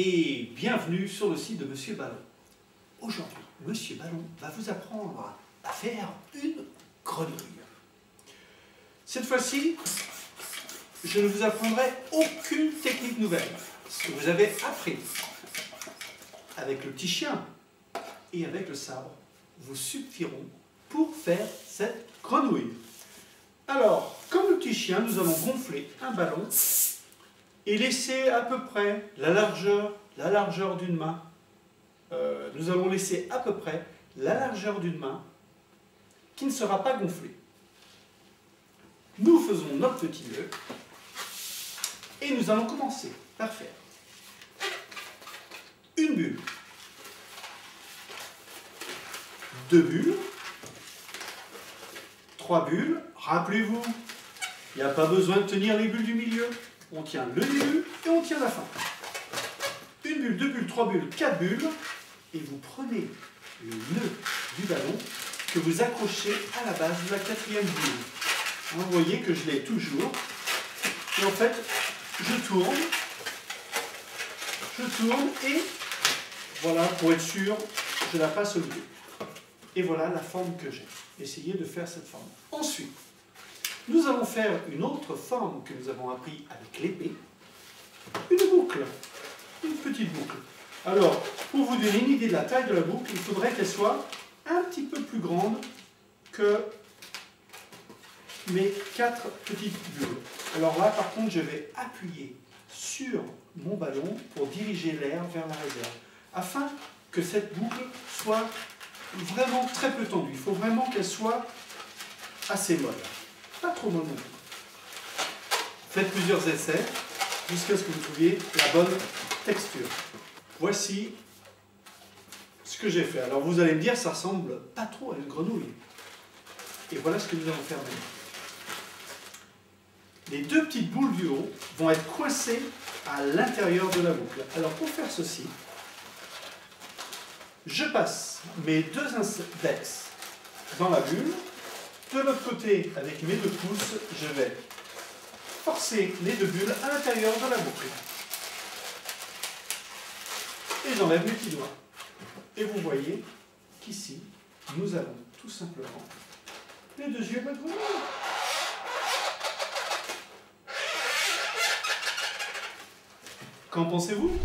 et bienvenue sur le site de Monsieur Ballon. Aujourd'hui, Monsieur Ballon va vous apprendre à faire une grenouille. Cette fois-ci, je ne vous apprendrai aucune technique nouvelle. Ce que vous avez appris avec le petit chien et avec le sabre vous suffiront pour faire cette grenouille. Alors, comme le petit chien, nous allons gonfler un ballon et laisser à peu près la largeur, la largeur d'une main. Euh, nous allons laisser à peu près la largeur d'une main qui ne sera pas gonflée. Nous faisons notre petit nœud et nous allons commencer par faire une bulle, deux bulles, trois bulles. Rappelez-vous, il n'y a pas besoin de tenir les bulles du milieu on tient le début et on tient la fin. Une bulle, deux bulles, trois bulles, quatre bulles, et vous prenez le nœud du ballon que vous accrochez à la base de la quatrième bulle. Vous voyez que je l'ai toujours. Et en fait, je tourne, je tourne et voilà, pour être sûr, je la passe au milieu. Et voilà la forme que j'ai. Essayez de faire cette forme. Ensuite, nous allons faire une autre forme que nous avons appris avec l'épée, une boucle, une petite boucle. Alors, pour vous donner une idée de la taille de la boucle, il faudrait qu'elle soit un petit peu plus grande que mes quatre petites bulles. Alors là, par contre, je vais appuyer sur mon ballon pour diriger l'air vers la réserve, afin que cette boucle soit vraiment très peu tendue. Il faut vraiment qu'elle soit assez molle pas trop mauvais. Faites plusieurs essais jusqu'à ce que vous trouviez la bonne texture. Voici ce que j'ai fait. Alors vous allez me dire, ça ressemble pas trop à une grenouille. Et voilà ce que nous allons faire maintenant. Les deux petites boules du haut vont être coincées à l'intérieur de la boucle. Alors pour faire ceci, je passe mes deux index dans la bulle de l'autre côté, avec mes deux pouces, je vais forcer les deux bulles à l'intérieur de la boucle. Et j'enlève mes petits doigts. Et vous voyez qu'ici, nous avons tout simplement les deux yeux de. Qu'en pensez-vous?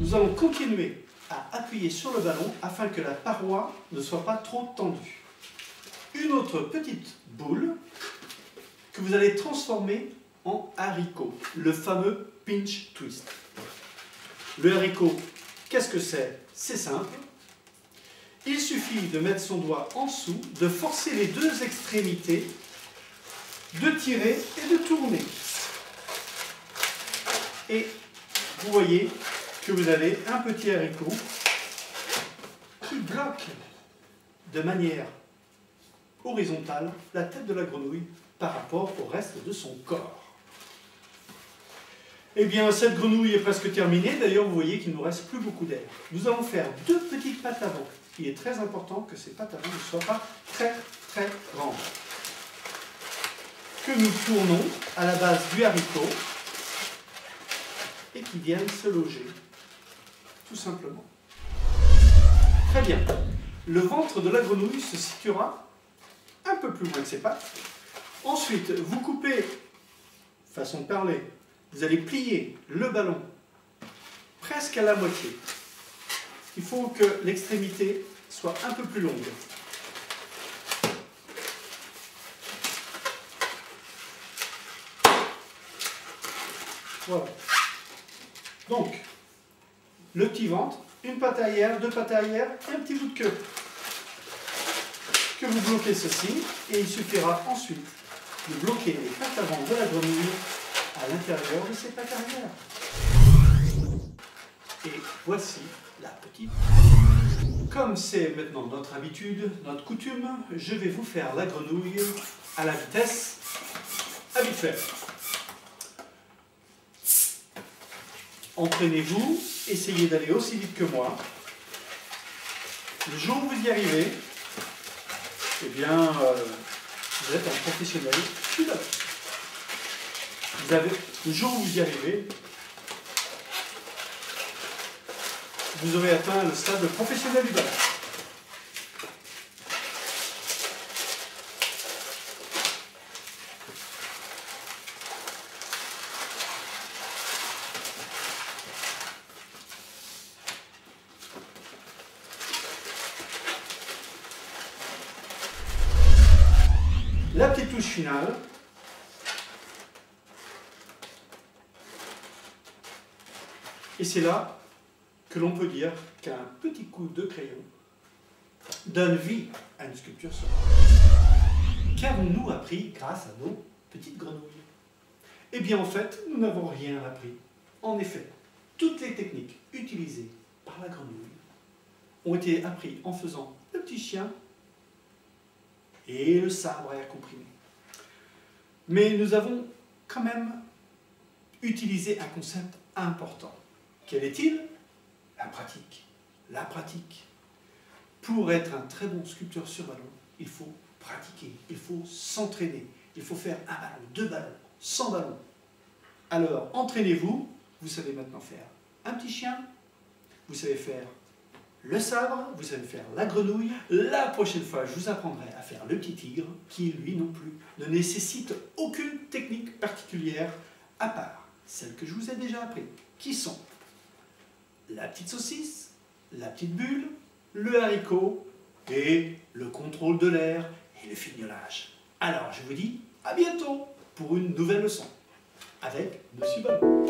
Nous allons continuer à appuyer sur le ballon afin que la paroi ne soit pas trop tendue une autre petite boule que vous allez transformer en haricot, le fameux pinch twist. Le haricot, qu'est-ce que c'est? C'est simple. Il suffit de mettre son doigt en dessous, de forcer les deux extrémités, de tirer et de tourner. Et vous voyez que vous avez un petit haricot qui bloque de manière horizontale la tête de la grenouille par rapport au reste de son corps. Eh bien, cette grenouille est presque terminée. D'ailleurs, vous voyez qu'il ne nous reste plus beaucoup d'air. Nous allons faire deux petites pattes avant. Il est très important que ces pattes avant ne soient pas très, très grandes. Que nous tournons à la base du haricot et qui viennent se loger, tout simplement. Très bien. Le ventre de la grenouille se situera un peu plus loin que ses pattes. Ensuite, vous coupez, façon de parler, vous allez plier le ballon presque à la moitié. Il faut que l'extrémité soit un peu plus longue. Voilà. Donc, le petit ventre, une patte arrière, deux pattes arrière, un petit bout de queue que vous bloquez ceci, et il suffira ensuite de bloquer les pattes avant de la grenouille à l'intérieur de ces pattes arrière. Et voici la petite. Comme c'est maintenant notre habitude, notre coutume, je vais vous faire la grenouille à la vitesse habituelle. Entraînez-vous, essayez d'aller aussi vite que moi. Le jour où vous y arrivez, eh bien, euh, vous êtes un professionnel. Vous le jour où vous y arrivez, vous aurez atteint le stade professionnel du ballon. La petite touche finale. Et c'est là que l'on peut dire qu'un petit coup de crayon donne vie à une sculpture. Qu'avons-nous appris grâce à nos petites grenouilles? Eh bien en fait, nous n'avons rien appris. En effet, toutes les techniques utilisées par la grenouille ont été apprises en faisant le petit chien et le sabre à air comprimé. Mais nous avons quand même utilisé un concept important. Quel est-il? La pratique. La pratique. Pour être un très bon sculpteur sur ballon, il faut pratiquer, il faut s'entraîner, il faut faire un ballon, deux ballons, 100 ballons. Alors, entraînez-vous, vous savez maintenant faire un petit chien, vous savez faire le sabre, vous savez faire la grenouille. La prochaine fois, je vous apprendrai à faire le petit tigre, qui lui non plus ne nécessite aucune technique particulière à part celle que je vous ai déjà appris, qui sont la petite saucisse, la petite bulle, le haricot et le contrôle de l'air et le fignolage. Alors, je vous dis à bientôt pour une nouvelle leçon avec Monsieur Ballon.